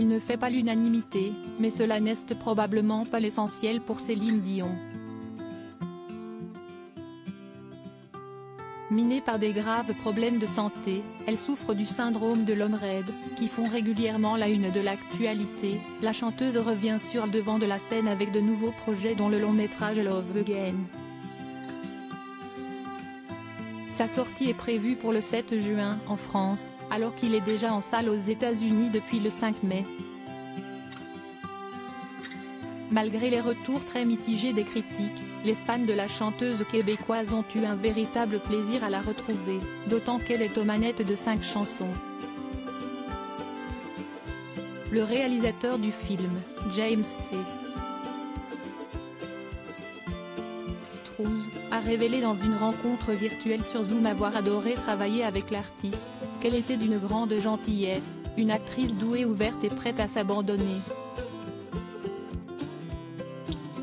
Il ne fait pas l'unanimité, mais cela n'est probablement pas l'essentiel pour Céline Dion. Minée par des graves problèmes de santé, elle souffre du syndrome de l'homme raide, qui font régulièrement la une de l'actualité. La chanteuse revient sur le devant de la scène avec de nouveaux projets dont le long métrage Love Again. Sa sortie est prévue pour le 7 juin en France, alors qu'il est déjà en salle aux États-Unis depuis le 5 mai. Malgré les retours très mitigés des critiques, les fans de la chanteuse québécoise ont eu un véritable plaisir à la retrouver, d'autant qu'elle est aux manettes de cinq chansons. Le réalisateur du film, James C. Struz, a révélé dans une rencontre virtuelle sur Zoom avoir adoré travailler avec l'artiste, qu'elle était d'une grande gentillesse, une actrice douée ouverte et prête à s'abandonner.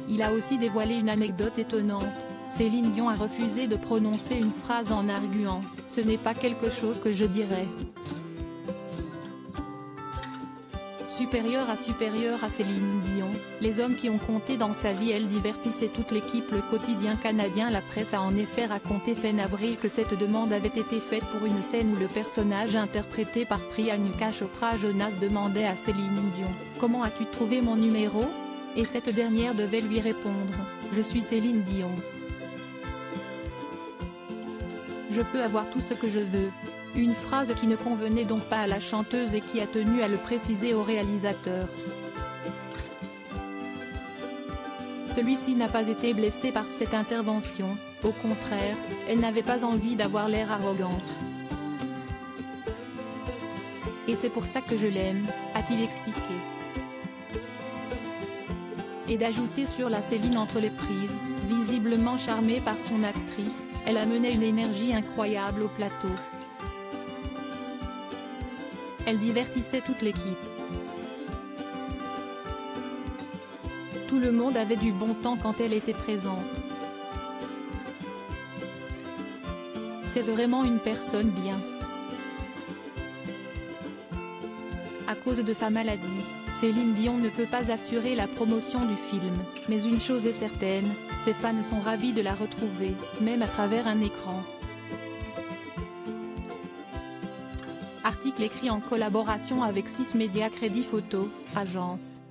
Il a aussi dévoilé une anecdote étonnante, Céline Dion a refusé de prononcer une phrase en arguant « ce n'est pas quelque chose que je dirais ». Supérieure à supérieure à Céline Dion, les hommes qui ont compté dans sa vie elle divertissait toute l'équipe Le quotidien canadien La presse a en effet raconté fin avril que cette demande avait été faite pour une scène où le personnage interprété par Priyanka Chopra Jonas demandait à Céline Dion « Comment as-tu trouvé mon numéro ?» et cette dernière devait lui répondre « Je suis Céline Dion. Je peux avoir tout ce que je veux ». Une phrase qui ne convenait donc pas à la chanteuse et qui a tenu à le préciser au réalisateur. Celui-ci n'a pas été blessé par cette intervention, au contraire, elle n'avait pas envie d'avoir l'air arrogante. Et c'est pour ça que je l'aime, a-t-il expliqué et d'ajouter sur la Céline entre les prises, visiblement charmée par son actrice, elle amenait une énergie incroyable au plateau. Elle divertissait toute l'équipe. Tout le monde avait du bon temps quand elle était présente. C'est vraiment une personne bien. À cause de sa maladie, Céline Dion ne peut pas assurer la promotion du film, mais une chose est certaine, ses fans sont ravis de la retrouver, même à travers un écran. Article écrit en collaboration avec 6 Média Crédit Photo, agence.